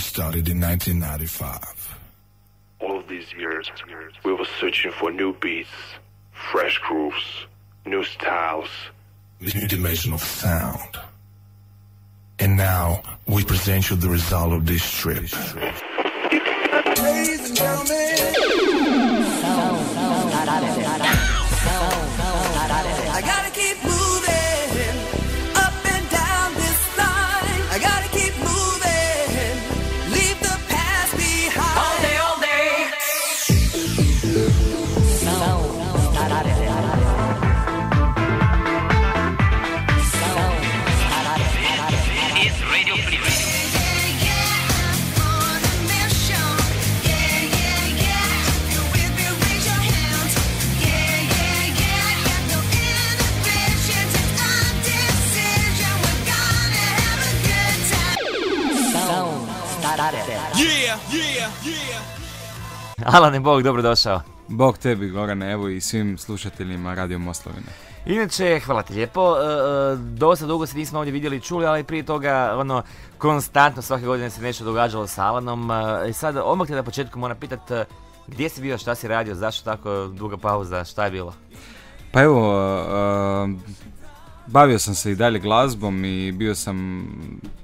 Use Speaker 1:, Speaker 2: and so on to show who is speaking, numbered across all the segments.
Speaker 1: started in 1995.
Speaker 2: All these years, we were searching for new beats, fresh grooves, new styles.
Speaker 1: This new dimension of sound. And now, we present you the result of this trip.
Speaker 3: Ladies and gentlemen.
Speaker 4: Alane Bog, dobrodošao.
Speaker 5: Bog tebi, Gorane, evo i svim slušateljima Radio Moslavine.
Speaker 4: Inače, hvala ti lijepo, e, e, dosta dugo se nismo ovdje vidjeli i čuli, ali prije toga, ono, konstantno svake godine se nešto događalo sa Alanom. e, I sad, odmah te na početku moram pitat, e, gdje si bio, šta si radio, zašto tako duga pauza, šta je bilo?
Speaker 5: Pa evo, bavio sam se i dalje glazbom i bio sam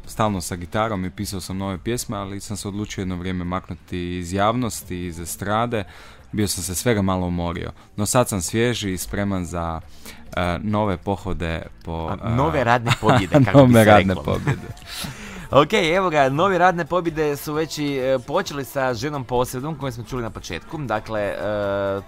Speaker 5: stalno sa gitarom i pisao sam nove pjesme, ali sam se odlučio jedno vrijeme maknuti iz javnosti, iz estrade. Bio sam se svega malo umorio. No sad sam svježi i spreman za uh, nove pohode po... Uh,
Speaker 4: nove radne pobjede, kako bi
Speaker 5: nove
Speaker 4: se
Speaker 5: radne pobjede.
Speaker 4: Ok, evo ga, novi radne pobjede su već i e, počeli sa ženom posredom koju smo čuli na početku. Dakle, e,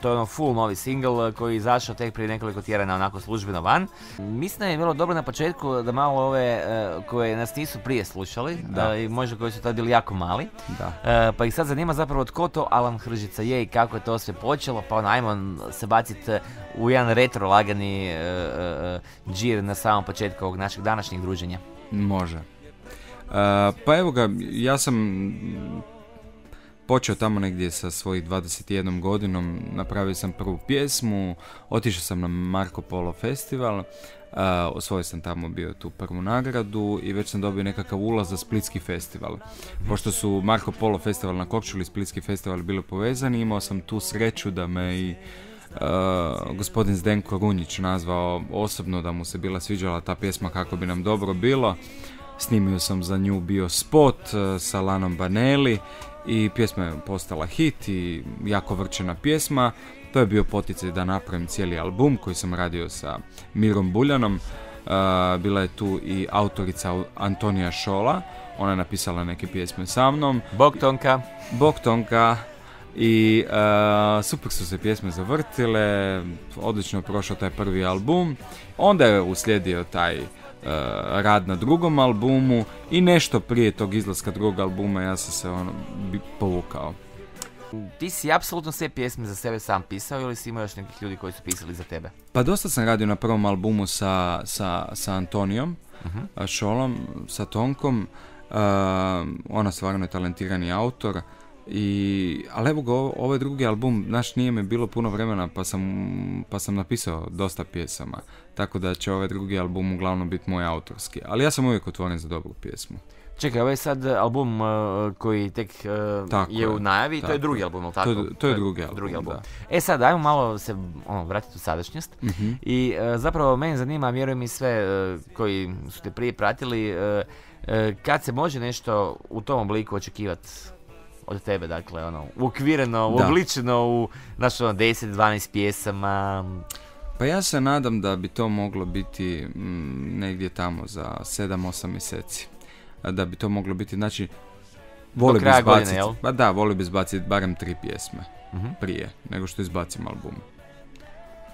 Speaker 4: to je ono full novi single koji je izašao tek prije nekoliko tjedana onako službeno van. Mislim da je bilo dobro na početku da malo ove e, koje nas nisu prije slušali
Speaker 5: Da.
Speaker 4: i možda koji su tad bili jako mali.
Speaker 5: Da.
Speaker 4: E, pa ih sad zanima zapravo tko to Alan Hržica je i kako je to sve počelo, pa ono, ajmo se baciti u jedan retro lagani džir na samom početku ovog našeg današnjeg druženja.
Speaker 5: Može. Pa evo ga, ja sam počeo tamo negdje sa svojih 21 godinom, napravio sam prvu pjesmu, otišao sam na Marco Polo festival, uh, osvojio sam tamo bio tu prvu nagradu i već sam dobio nekakav ulaz za Splitski festival. Pošto su Marco Polo festival na Korčuli i Splitski festival bili povezani, imao sam tu sreću da me i Uh, gospodin Zdenko Runjić nazvao osobno da mu se bila sviđala ta pjesma kako bi nam dobro bilo. Snimio sam za nju bio spot uh, sa Lanom Baneli i pjesma je postala hit i jako vrčena pjesma. To je bio poticaj da napravim cijeli album koji sam radio sa Mirom Buljanom. Uh, bila je tu i autorica Antonija Šola, ona je napisala neke pjesme sa mnom.
Speaker 4: Bog Tonka.
Speaker 5: Bog Tonka i uh, super su se pjesme zavrtile, odlično je prošao taj prvi album. Onda je uslijedio taj uh, rad na drugom albumu i nešto prije tog izlaska drugog albuma ja sam se ono bi- povukao.
Speaker 4: Ti si apsolutno sve pjesme za sebe sam pisao ili si imao još nekih ljudi koji su pisali za tebe?
Speaker 5: Pa dosta sam radio na prvom albumu sa, sa, sa Antonijom,
Speaker 4: Mhm.
Speaker 5: a, Šolom, sa Tonkom. Uh, ona stvarno je talentirani autor. I, ali evo ga, ovo- ovaj drugi album, znaš, nije mi bilo puno vremena pa sam, pa sam napisao dosta pjesama. Tako da će ovaj drugi album uglavnom biti moj autorski. Ali ja sam uvijek otvoren za dobru pjesmu.
Speaker 4: Čekaj, ovo je sad album uh, koji tek uh,
Speaker 5: Tako
Speaker 4: je u najavi, to je
Speaker 5: tako
Speaker 4: drugi album, jel
Speaker 5: To
Speaker 4: tako?
Speaker 5: je- to je drugi album, da.
Speaker 4: E sad, ajmo malo se ono, vratiti u sadašnjost.
Speaker 5: Mhm.
Speaker 4: I uh, zapravo mene zanima, vjerujem i sve uh, koji su te prije pratili, uh, uh, kad se može nešto u tom obliku očekivati od tebe, dakle, ono, uokvireno, uobličeno u, znaš, ono, 10-12 pjesama,
Speaker 5: Pa ja se nadam da bi to moglo biti mm, negdje tamo za 7-8 mjeseci. Da bi to moglo biti, znači, volio bi
Speaker 4: godine,
Speaker 5: izbaciti,
Speaker 4: jel?
Speaker 5: pa da, volio bi izbaciti barem tri pjesme
Speaker 4: Mhm.
Speaker 5: prije nego što izbacim album.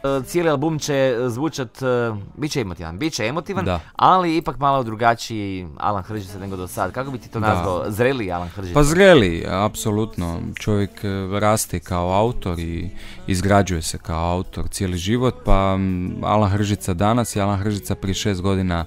Speaker 4: Uh, cijeli album će zvučat, uh, bit će emotivan, bit će emotivan,
Speaker 5: Da.
Speaker 4: ali ipak malo drugačiji Alan Hržica nego do sad. Kako bi ti to nazvao? Zreli Alan Hržica?
Speaker 5: Pa zreli, apsolutno. Čovjek e, raste kao autor i izgrađuje se kao autor cijeli život, pa Alan Hržica danas i Alan Hržica prije šest godina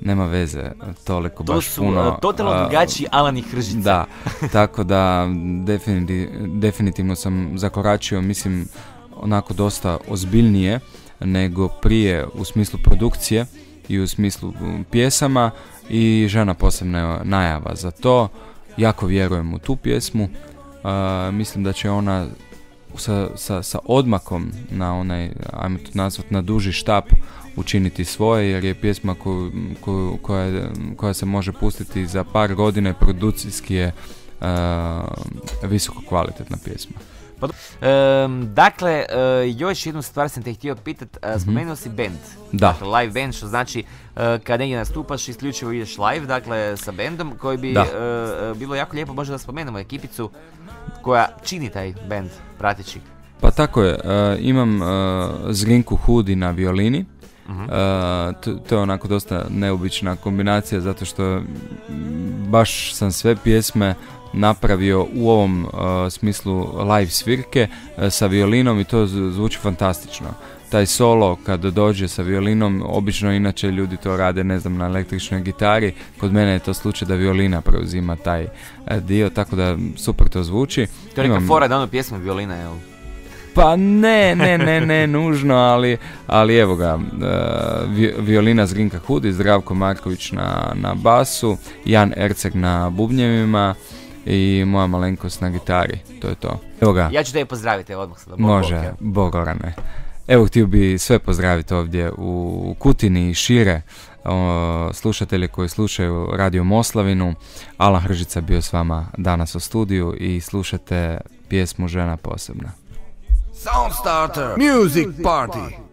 Speaker 5: nema veze toliko
Speaker 4: to
Speaker 5: baš
Speaker 4: su
Speaker 5: puno.
Speaker 4: totalno drugačiji Alan i Hržica.
Speaker 5: Da, tako da definiti- definitivno sam zakoračio, mislim, onako dosta ozbiljnije nego prije u smislu produkcije i u smislu pjesama i žena posebna najava za to. jako vjerujem u tu pjesmu. A, mislim da će ona sa, sa, sa odmakom na onaj, ajmo to nazvat, na duži štap učiniti svoje, jer je pjesma koju, koju- koja, koja se može pustiti za par godina i produkcijski je a, visoko kvalitetna pjesma.
Speaker 4: Ehm, dakle, e, još jednu stvar sam te htio pitat, e, spomenuo si band.
Speaker 5: Mhm. Da.
Speaker 4: Dakle, live band, što znači e, kad negdje nastupaš, isključivo ideš live, dakle, sa bandom, koji bi bilo jako lijepo možda da spomenemo ekipicu koja čini taj band prateći.
Speaker 5: Pa tako je, e, imam e, Zrinku Hudi na violini,
Speaker 4: Mhm.
Speaker 5: E, to, to je onako dosta neobična kombinacija zato što mm, baš sam sve pjesme napravio u ovom e, smislu live svirke e, sa violinom i to zvuči fantastično. Taj solo kad dođe sa violinom, obično inače ljudi to rade, ne znam, na električnoj gitari, kod mene je to slučaj da violina preuzima taj e, dio, tako da super to zvuči.
Speaker 4: To je neka
Speaker 5: Imam-
Speaker 4: fora da onu pjesmu violina, jel?
Speaker 5: pa ne, ne, ne, ne, nužno, ali, ali evo ga, vi- violina Zrinka Hudi, Zdravko Marković na, na basu, Jan Erceg na bubnjevima i moja malenkost na gitari, to je to. Evo ga,
Speaker 4: Ja ću te pozdraviti evo, odmah sada. Bog,
Speaker 5: može,
Speaker 4: bog, evo.
Speaker 5: Bogorane. Evo, htio bi sve pozdraviti ovdje u Kutini i šire, o, slušatelji koji slušaju Radio Moslavinu. Alan Hržica bio s vama danas u studiju i slušate pjesmu Žena posebna.
Speaker 1: Sound starter. Music party.